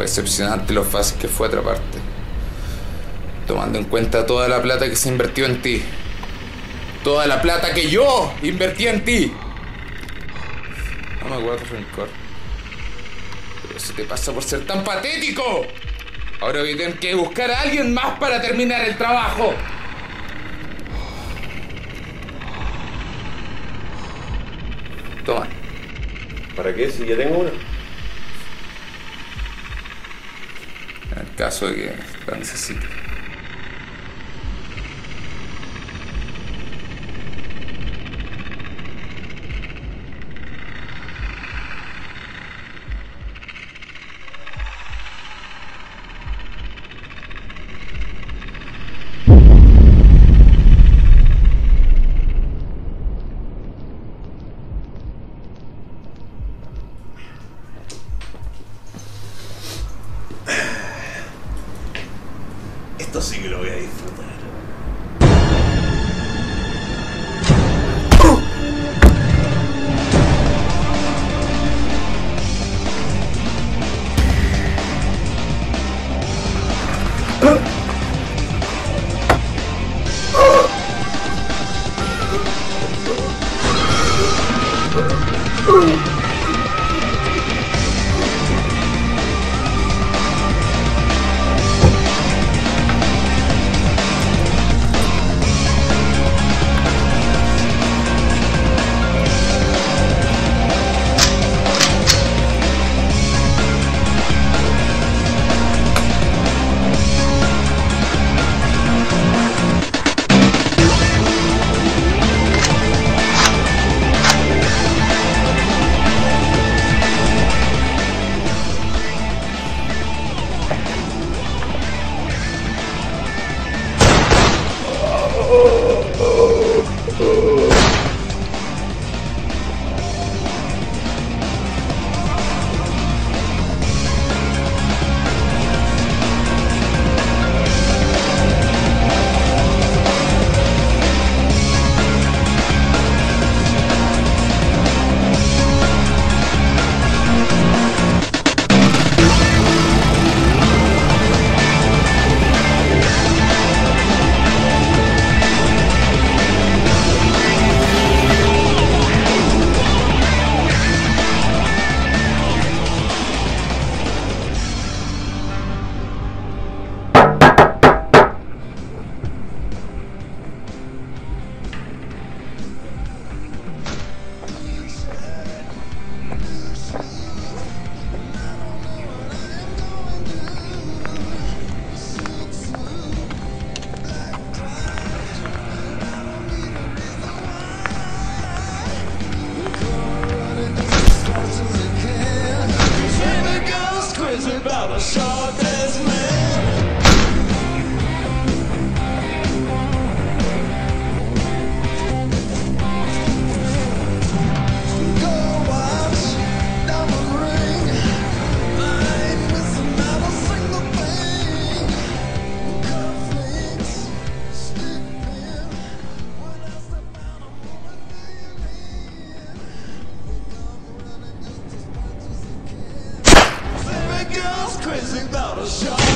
decepcionante lo fácil que fue atraparte. Tomando en cuenta toda la plata que se invirtió en ti. Toda la plata que yo invertí en ti. No me guardo rencor. Pero eso te pasa por ser tan patético. Ahora voy a tener que buscar a alguien más para terminar el trabajo. Toma. ¿Para qué? Si ya tengo una. En el caso de que la necesite. Esto sí que lo voy a disfrutar. Oh. a short shot.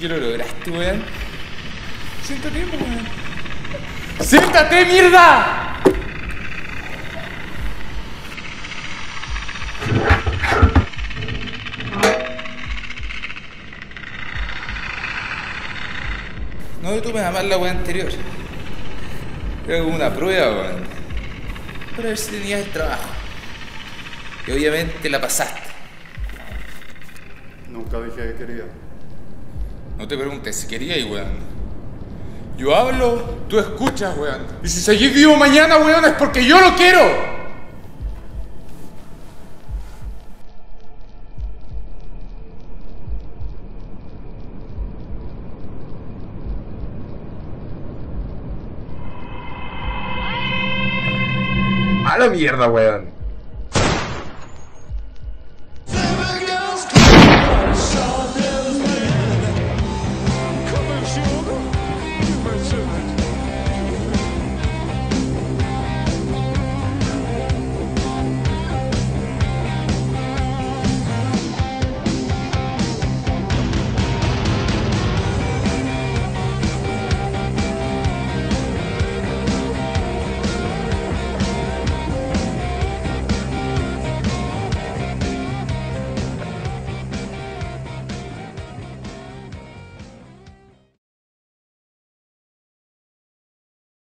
que lo lograste, weón. Siéntate, pues, weón. ¡Siéntate, mierda! No detuve jamás la weá anterior. Era como una prueba, weón. Para ver si tenías el trabajo. Y obviamente la pasaste. Nunca dije que quería. No te preguntes si querías, weón. Yo hablo, tú escuchas, weón. Y si seguís vivo mañana, weón, es porque yo lo quiero. A la mierda, weón.